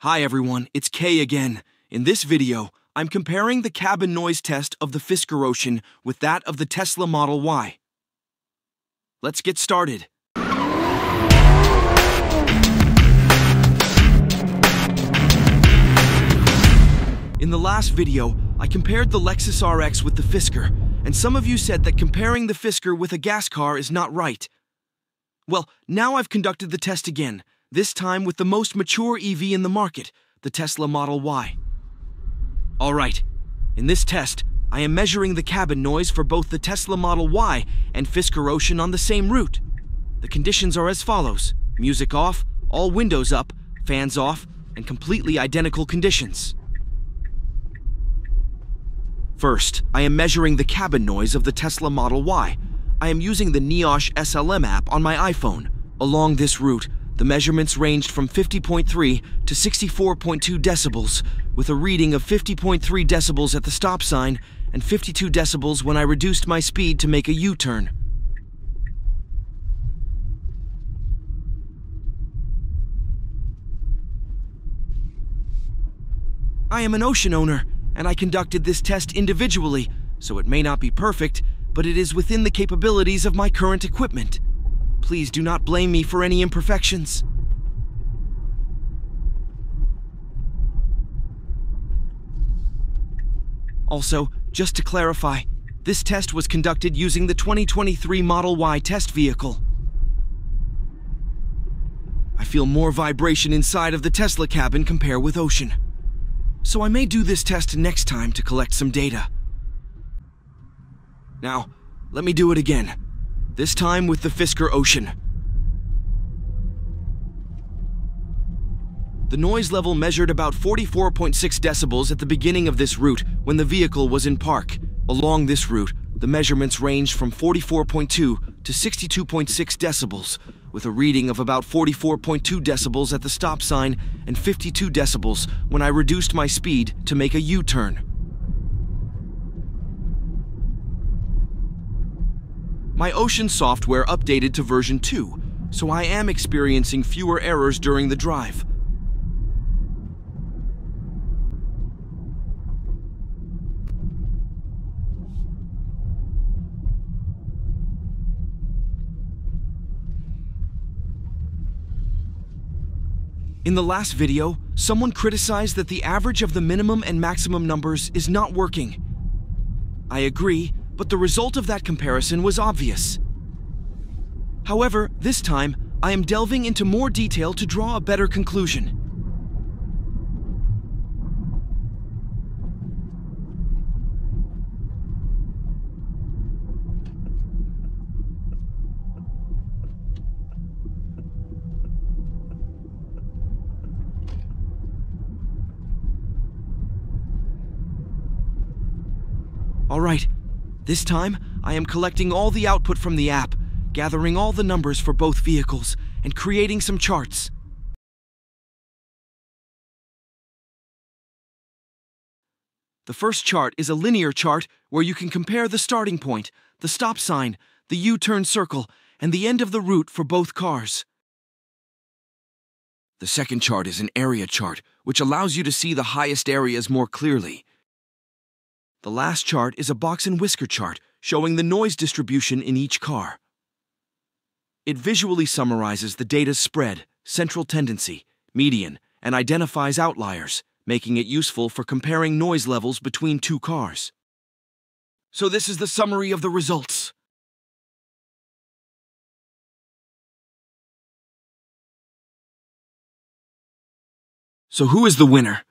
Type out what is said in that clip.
Hi everyone, it's Kay again. In this video, I'm comparing the cabin noise test of the Fisker Ocean with that of the Tesla Model Y. Let's get started. In the last video, I compared the Lexus RX with the Fisker, and some of you said that comparing the Fisker with a gas car is not right. Well, now I've conducted the test again, this time with the most mature EV in the market, the Tesla Model Y. Alright, in this test, I am measuring the cabin noise for both the Tesla Model Y and Fisker Ocean on the same route. The conditions are as follows music off, all windows up, fans off, and completely identical conditions. First, I am measuring the cabin noise of the Tesla Model Y. I am using the NIOSH SLM app on my iPhone. Along this route, the measurements ranged from 50.3 to 64.2 decibels, with a reading of 50.3 decibels at the stop sign and 52 decibels when I reduced my speed to make a U-turn. I am an ocean owner, and I conducted this test individually, so it may not be perfect, but it is within the capabilities of my current equipment. Please do not blame me for any imperfections. Also, just to clarify, this test was conducted using the 2023 Model Y test vehicle. I feel more vibration inside of the Tesla cabin compare with Ocean. So I may do this test next time to collect some data. Now, let me do it again. This time with the Fisker Ocean. The noise level measured about 44.6 decibels at the beginning of this route when the vehicle was in park. Along this route, the measurements ranged from 44.2 to 62.6 decibels, with a reading of about 44.2 decibels at the stop sign and 52 decibels when I reduced my speed to make a U-turn. My Ocean software updated to version 2, so I am experiencing fewer errors during the drive. In the last video, someone criticized that the average of the minimum and maximum numbers is not working. I agree, but the result of that comparison was obvious. However, this time, I am delving into more detail to draw a better conclusion. All right, this time I am collecting all the output from the app, gathering all the numbers for both vehicles, and creating some charts. The first chart is a linear chart where you can compare the starting point, the stop sign, the U-turn circle, and the end of the route for both cars. The second chart is an area chart, which allows you to see the highest areas more clearly. The last chart is a box and whisker chart showing the noise distribution in each car. It visually summarizes the data's spread, central tendency, median, and identifies outliers, making it useful for comparing noise levels between two cars. So this is the summary of the results. So who is the winner?